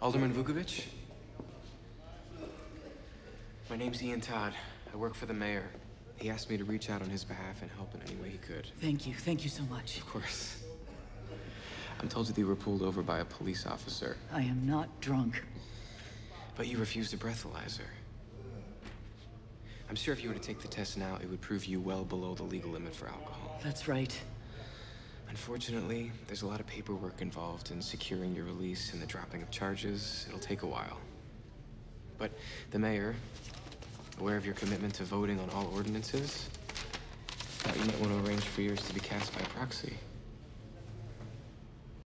Alderman Vukovich? My name's Ian Todd. I work for the mayor. He asked me to reach out on his behalf and help in any way he could. Thank you. Thank you so much. Of course. I'm told that you were pulled over by a police officer, I am not drunk. but you refused a breathalyzer. I'm sure if you were to take the test now, it would prove you well below the legal limit for alcohol. That's right. Unfortunately, there's a lot of paperwork involved in securing your release and the dropping of charges. It'll take a while. But the mayor, aware of your commitment to voting on all ordinances, thought you might want to arrange for yours to be cast by proxy.